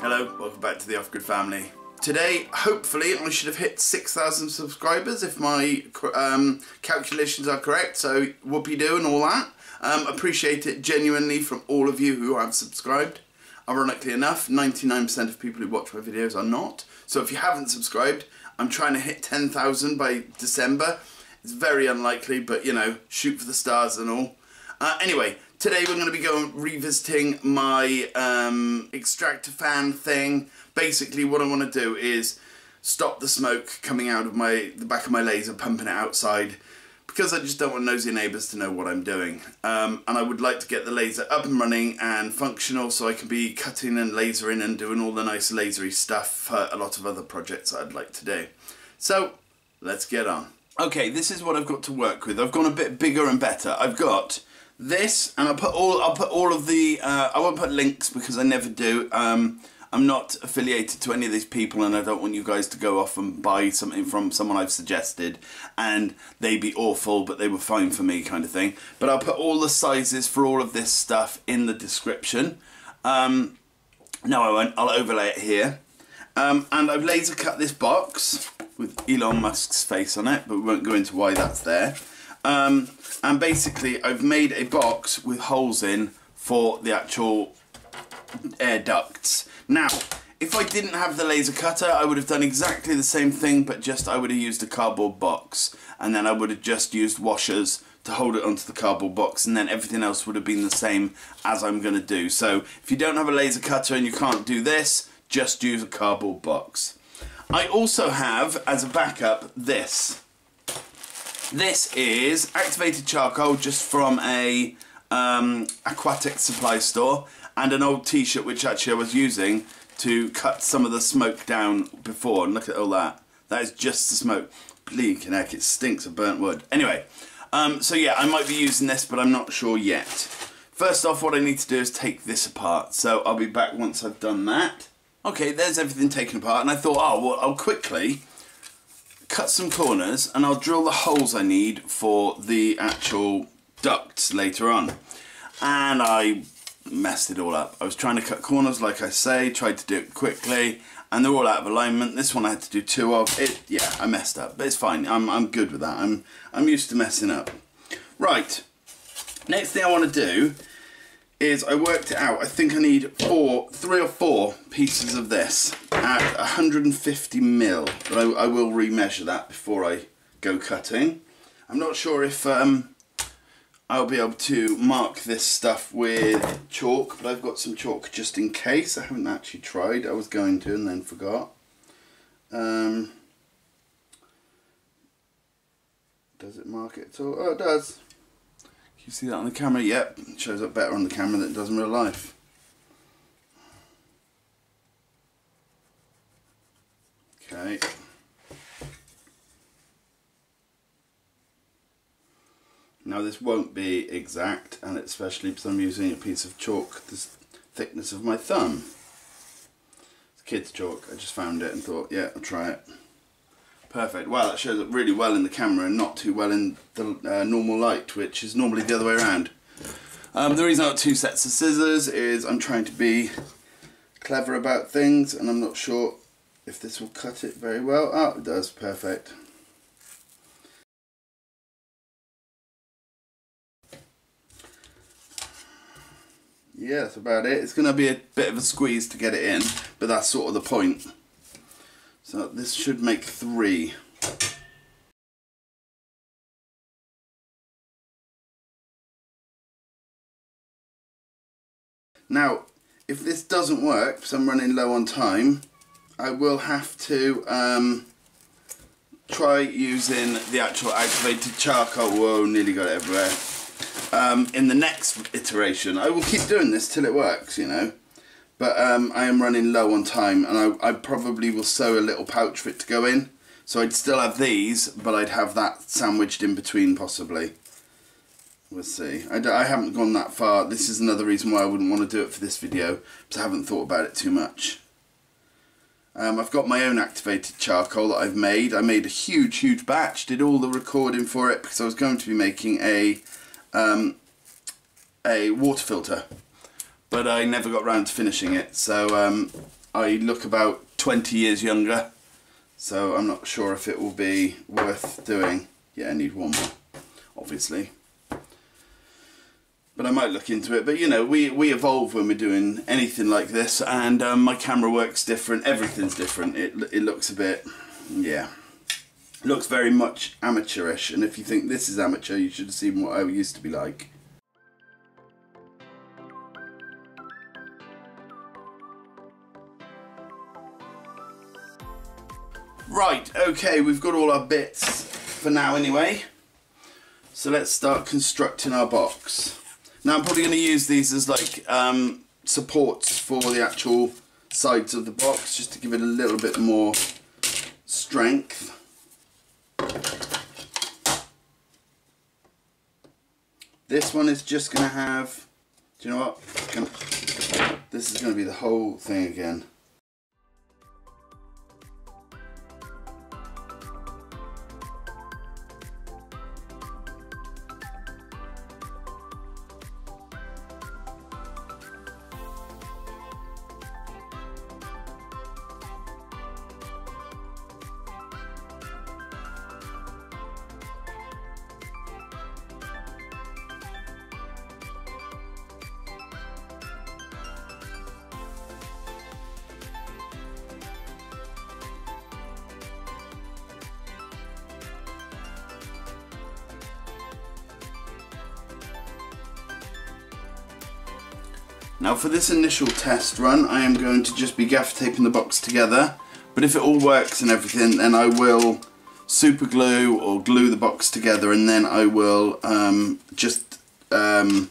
Hello, welcome back to the Off Grid family. Today, hopefully, I should have hit 6,000 subscribers if my um, calculations are correct, so whoopee do and all that. Um, appreciate it genuinely from all of you who have subscribed. Ironically enough, 99% of people who watch my videos are not. So if you haven't subscribed, I'm trying to hit 10,000 by December. It's very unlikely, but you know, shoot for the stars and all. Uh, anyway, today we're going to be going revisiting my um, extractor fan thing. Basically, what I want to do is stop the smoke coming out of my the back of my laser, pumping it outside, because I just don't want nosy neighbours to know what I'm doing. Um, and I would like to get the laser up and running and functional so I can be cutting and lasering and doing all the nice lasery stuff for a lot of other projects I'd like to do. So, let's get on. Okay, this is what I've got to work with. I've gone a bit bigger and better. I've got this, and I'll put all I'll put all of the uh, I won't put links because I never do. Um, I'm not affiliated to any of these people, and I don't want you guys to go off and buy something from someone I've suggested, and they be awful, but they were fine for me, kind of thing. But I'll put all the sizes for all of this stuff in the description. Um, no, I won't. I'll overlay it here. Um, and I've laser cut this box with Elon Musk's face on it, but we won't go into why that's there. Um, and basically I've made a box with holes in for the actual air ducts. Now, if I didn't have the laser cutter, I would have done exactly the same thing, but just I would have used a cardboard box. And then I would have just used washers to hold it onto the cardboard box and then everything else would have been the same as I'm going to do. So if you don't have a laser cutter and you can't do this, just use a cardboard box. I also have, as a backup, this. This is activated charcoal just from a um, aquatic supply store and an old t-shirt which actually I was using to cut some of the smoke down before and look at all that. That is just the smoke. Bleak heck, it stinks of burnt wood. Anyway, um, so yeah, I might be using this but I'm not sure yet. First off, what I need to do is take this apart. So I'll be back once I've done that. Okay, there's everything taken apart, and I thought, oh, well, I'll quickly cut some corners and I'll drill the holes I need for the actual ducts later on. And I messed it all up. I was trying to cut corners, like I say, tried to do it quickly, and they're all out of alignment. This one I had to do two of. It, yeah, I messed up, but it's fine. I'm, I'm good with that. I'm, I'm used to messing up. Right, next thing I want to do is I worked it out. I think I need four, three or four pieces of this at 150 mil. But I, I will remeasure that before I go cutting. I'm not sure if um, I'll be able to mark this stuff with chalk, but I've got some chalk just in case. I haven't actually tried. I was going to and then forgot. Um, does it mark it at all? Oh, it does. You see that on the camera? Yep, it shows up better on the camera than it does in real life. Okay. Now this won't be exact, and especially because I'm using a piece of chalk the thickness of my thumb. It's kid's chalk, I just found it and thought, yeah, I'll try it. Perfect. Wow, that shows up really well in the camera and not too well in the uh, normal light, which is normally the other way around. Um, the reason I got two sets of scissors is I'm trying to be clever about things and I'm not sure if this will cut it very well. Oh, it does. Perfect. Yeah, that's about it. It's going to be a bit of a squeeze to get it in, but that's sort of the point. So this should make three. Now, if this doesn't work, because I'm running low on time, I will have to um, try using the actual activated charcoal. Whoa, nearly got it everywhere. Um, in the next iteration, I will keep doing this till it works, you know. But um, I am running low on time and I, I, probably will sew a little pouch for it to go in. So I'd still have these, but I'd have that sandwiched in between possibly. We'll see. I, I haven't gone that far. This is another reason why I wouldn't want to do it for this video, because I haven't thought about it too much. Um, I've got my own activated charcoal that I've made. I made a huge, huge batch, did all the recording for it, because I was going to be making a, um, a water filter but I never got round to finishing it. So um, I look about 20 years younger. So I'm not sure if it will be worth doing. Yeah, I need one more, obviously. But I might look into it. But you know, we, we evolve when we're doing anything like this, and um, my camera works different. Everything's different. It, it looks a bit, yeah, looks very much amateurish. And if you think this is amateur, you should have seen what I used to be like. Right, okay, we've got all our bits for now anyway. So let's start constructing our box. Now I'm probably going to use these as like um, supports for the actual sides of the box just to give it a little bit more strength. This one is just going to have, do you know what, this is going to be the whole thing again. Now for this initial test run I am going to just be gaffer taping the box together. But if it all works and everything then I will super glue or glue the box together and then I will um, just um,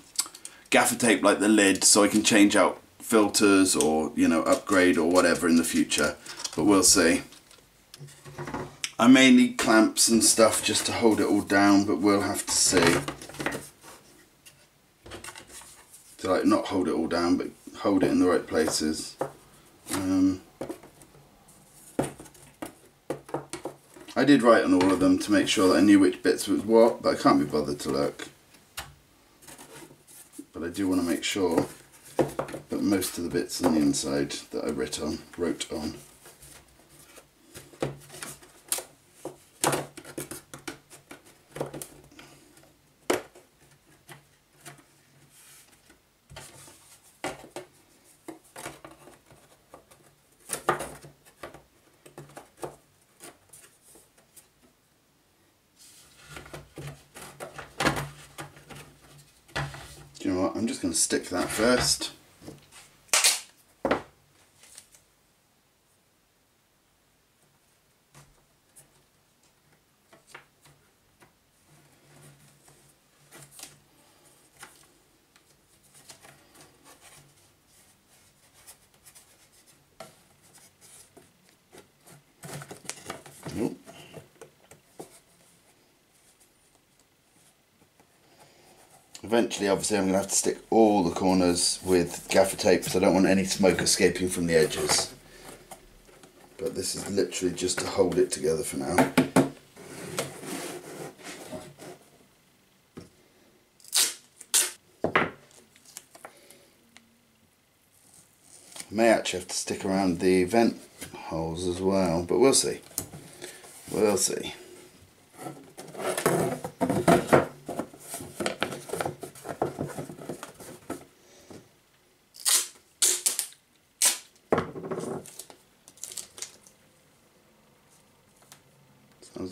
gaffer tape like the lid so I can change out filters or you know upgrade or whatever in the future. But we'll see. I may need clamps and stuff just to hold it all down but we'll have to see like not hold it all down but hold it in the right places. Um, I did write on all of them to make sure that I knew which bits was what but I can't be bothered to look. But I do want to make sure that most of the bits on the inside that I on, wrote on I'm just going to stick that first. Eventually, obviously, I'm going to have to stick all the corners with gaffer tape because I don't want any smoke escaping from the edges. But this is literally just to hold it together for now. I may actually have to stick around the vent holes as well, but we'll see. We'll see.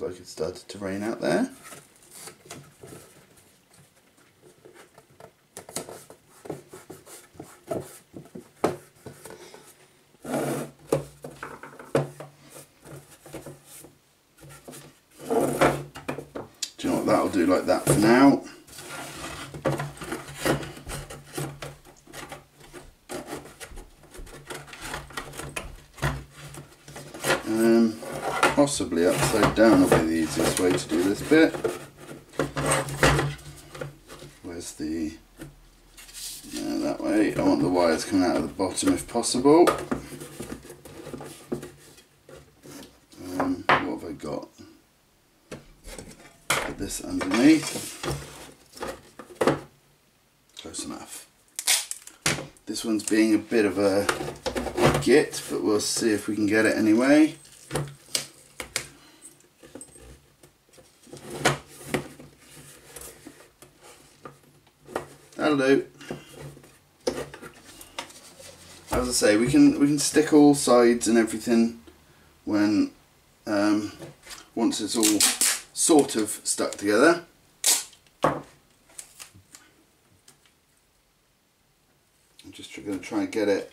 Like it started to rain out there. Do you know what that'll do like that for now? Um, possibly upside down will be the easiest way to do this bit. Where's the... Yeah, that way. I want the wires coming out of the bottom if possible. Um, what have I got? Put this underneath. Close enough. This one's being a bit of a git, but we'll see if we can get it anyway. That'll do. As I say, we can we can stick all sides and everything when um, once it's all sort of stuck together. I'm just going to try and get it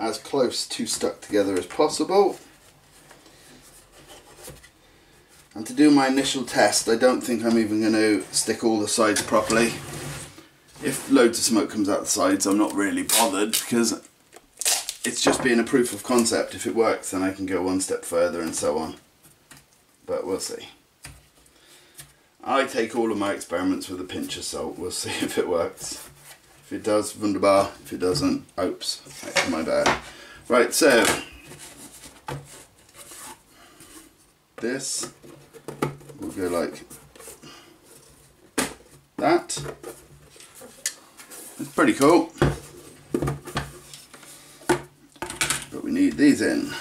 as close to stuck together as possible. And to do my initial test, I don't think I'm even going to stick all the sides properly. If loads of smoke comes out the sides, I'm not really bothered because it's just being a proof of concept. If it works, then I can go one step further and so on. But we'll see. I take all of my experiments with a pinch of salt. We'll see if it works. If it does, wunderbar. If it doesn't, oops, that's my bad. Right, so this will go like that. It's pretty cool. But we need these in.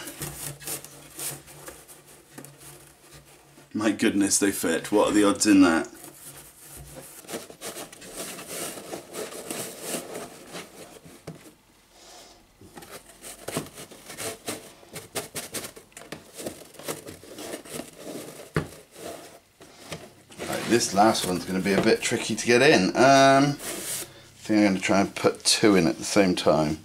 My goodness, they fit. What are the odds in that? This last one's going to be a bit tricky to get in. Um, think I'm going to try and put two in at the same time.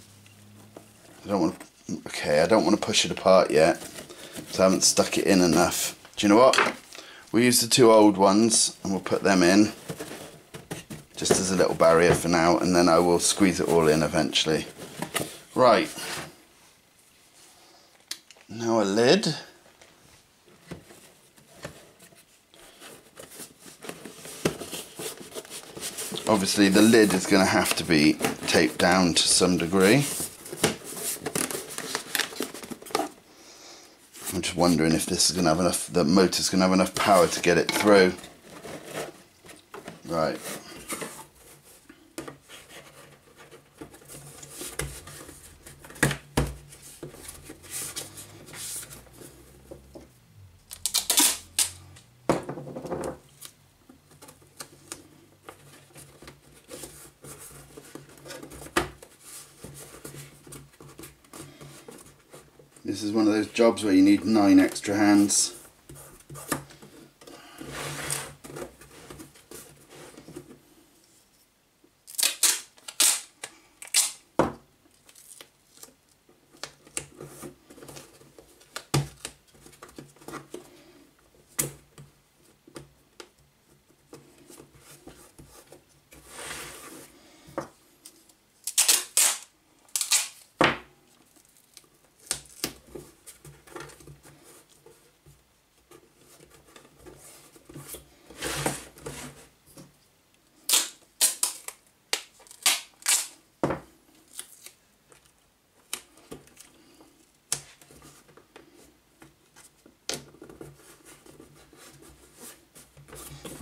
I don't want to, okay, I don't want to push it apart yet, so I haven't stuck it in enough. Do you know what? We'll use the two old ones and we'll put them in just as a little barrier for now and then I will squeeze it all in eventually. Right. Now a lid. Obviously the lid is going to have to be taped down to some degree. I'm just wondering if this is going to have enough, the motor's going to have enough power to get it through. Right. This is one of those jobs where you need nine extra hands.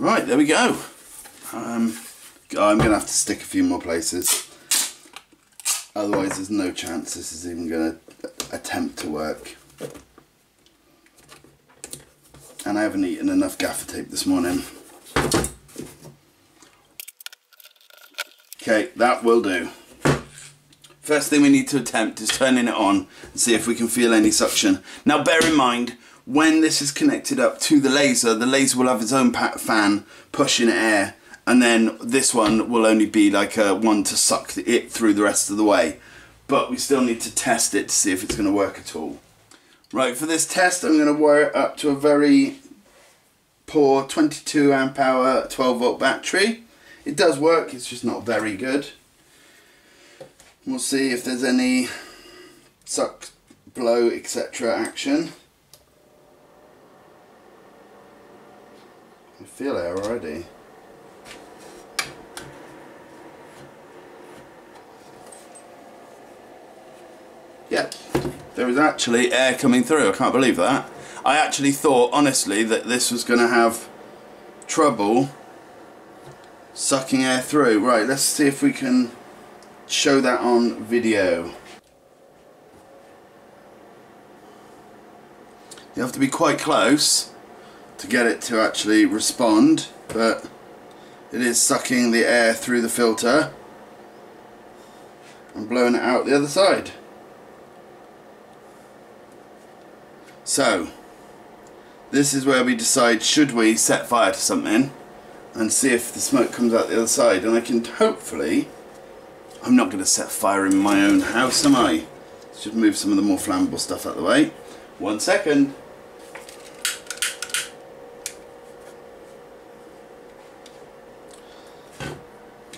Right, there we go. Um, I'm going to have to stick a few more places. Otherwise there's no chance this is even going to attempt to work. And I haven't eaten enough gaffer tape this morning. Okay, that will do. First thing we need to attempt is turning it on and see if we can feel any suction. Now bear in mind, when this is connected up to the laser, the laser will have its own fan pushing air and then this one will only be like a one to suck it through the rest of the way. But we still need to test it to see if it's going to work at all. Right, for this test I'm going to wire it up to a very poor 22 amp hour 12 volt battery. It does work, it's just not very good. We'll see if there's any suck, blow, etc. action. Feel it already. Yeah, there is actually air coming through. I can't believe that. I actually thought, honestly, that this was going to have trouble sucking air through. Right, let's see if we can show that on video. You have to be quite close to get it to actually respond, but it is sucking the air through the filter and blowing it out the other side. So, this is where we decide should we set fire to something and see if the smoke comes out the other side and I can hopefully I'm not going to set fire in my own house am I? Just move some of the more flammable stuff out of the way. One second.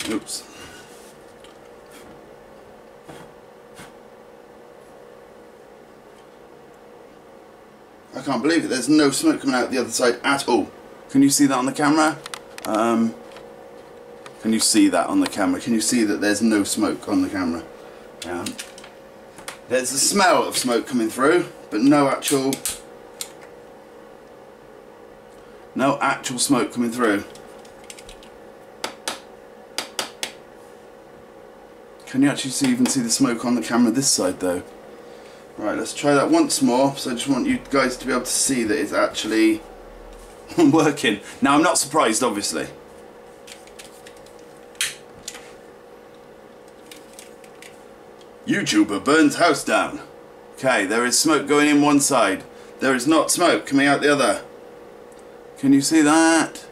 Oops. I can't believe it, there's no smoke coming out the other side at all. Can you see that on the camera? Um, can you see that on the camera? Can you see that there's no smoke on the camera? Um, there's the smell of smoke coming through, but no actual no actual smoke coming through. Can you actually see, even see the smoke on the camera this side though? Right, let's try that once more. So I just want you guys to be able to see that it's actually working. Now I'm not surprised obviously. YouTuber burns house down. Okay, there is smoke going in one side. There is not smoke coming out the other. Can you see that?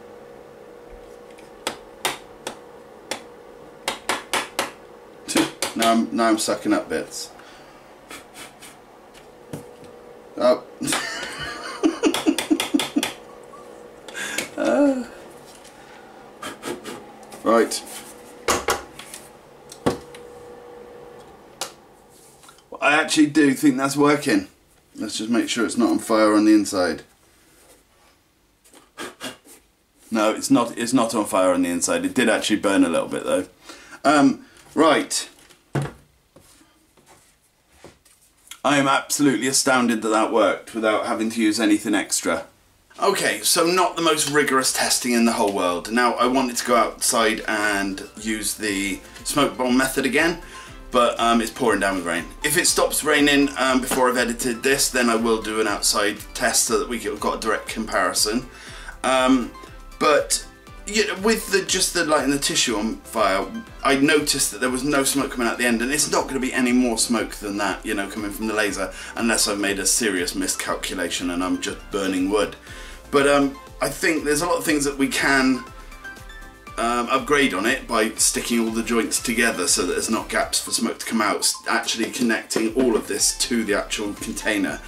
Now I'm, now I'm sucking up bits. Oh. uh. Right. I actually do think that's working. Let's just make sure it's not on fire on the inside. No, it's not. It's not on fire on the inside. It did actually burn a little bit though. Um, right. I am absolutely astounded that that worked without having to use anything extra. Okay, so not the most rigorous testing in the whole world. Now, I wanted to go outside and use the smoke bomb method again, but um, it's pouring down with rain. If it stops raining um, before I've edited this, then I will do an outside test so that we've got a direct comparison. Um, but yeah, with the just the lighting the tissue on fire, I noticed that there was no smoke coming out the end, and it's not going to be any more smoke than that, you know, coming from the laser, unless I've made a serious miscalculation and I'm just burning wood. But um, I think there's a lot of things that we can um, upgrade on it by sticking all the joints together so that there's not gaps for smoke to come out, actually connecting all of this to the actual container.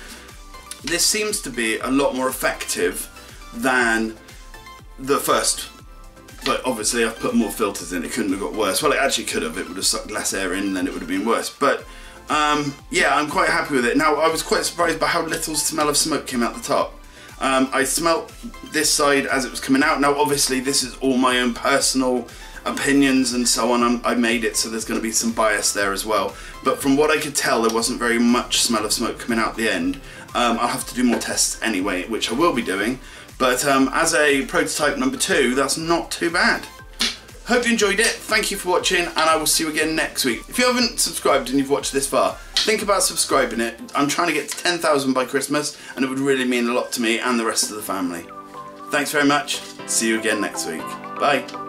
This seems to be a lot more effective than the first but obviously I've put more filters in, it couldn't have got worse. Well, it actually could have, it would have sucked less air in, then it would have been worse. But um, yeah, I'm quite happy with it. Now, I was quite surprised by how little smell of smoke came out the top. Um, I smelt this side as it was coming out. Now, obviously, this is all my own personal opinions and so on. I'm, i made it so there's going to be some bias there as well. But from what I could tell, there wasn't very much smell of smoke coming out the end. Um, I'll have to do more tests anyway, which I will be doing. But um, as a prototype number two, that's not too bad. Hope you enjoyed it. Thank you for watching, and I will see you again next week. If you haven't subscribed and you've watched this far, think about subscribing it. I'm trying to get to 10,000 by Christmas, and it would really mean a lot to me and the rest of the family. Thanks very much. See you again next week. Bye.